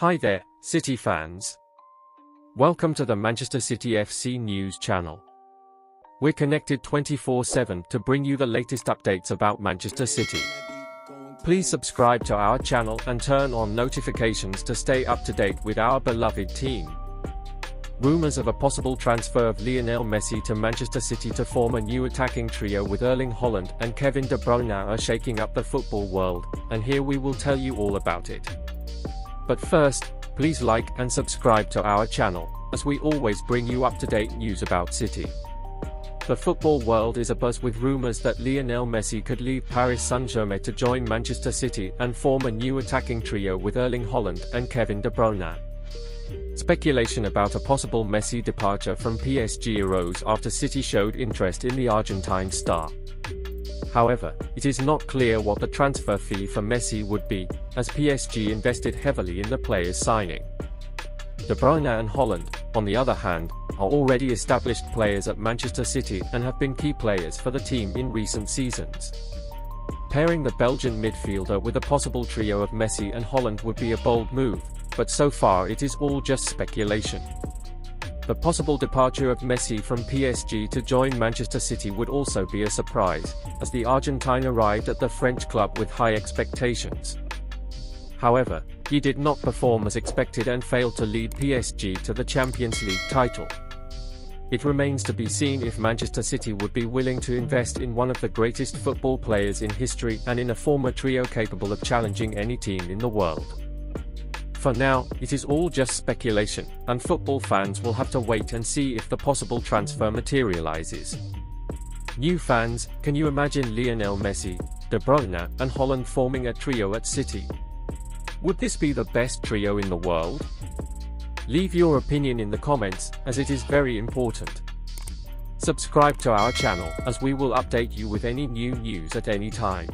Hi there, City fans. Welcome to the Manchester City FC News channel. We're connected 24 7 to bring you the latest updates about Manchester City. Please subscribe to our channel and turn on notifications to stay up to date with our beloved team. Rumours of a possible transfer of Lionel Messi to Manchester City to form a new attacking trio with Erling Haaland and Kevin De Bruyne are shaking up the football world, and here we will tell you all about it. But first, please like and subscribe to our channel, as we always bring you up-to-date news about City. The football world is abuzz with rumours that Lionel Messi could leave Paris Saint-Germain to join Manchester City and form a new attacking trio with Erling Haaland and Kevin De Bruyne. Speculation about a possible Messi departure from PSG arose after City showed interest in the Argentine star. However, it is not clear what the transfer fee for Messi would be, as PSG invested heavily in the player's signing. De Bruyne and Haaland, on the other hand, are already established players at Manchester City and have been key players for the team in recent seasons. Pairing the Belgian midfielder with a possible trio of Messi and Haaland would be a bold move, but so far it is all just speculation. The possible departure of Messi from PSG to join Manchester City would also be a surprise, as the Argentine arrived at the French club with high expectations. However, he did not perform as expected and failed to lead PSG to the Champions League title. It remains to be seen if Manchester City would be willing to invest in one of the greatest football players in history and in a former trio capable of challenging any team in the world. For now, it is all just speculation, and football fans will have to wait and see if the possible transfer materializes. New fans, can you imagine Lionel Messi, De Bruyne, and Haaland forming a trio at City? Would this be the best trio in the world? Leave your opinion in the comments, as it is very important. Subscribe to our channel, as we will update you with any new news at any time.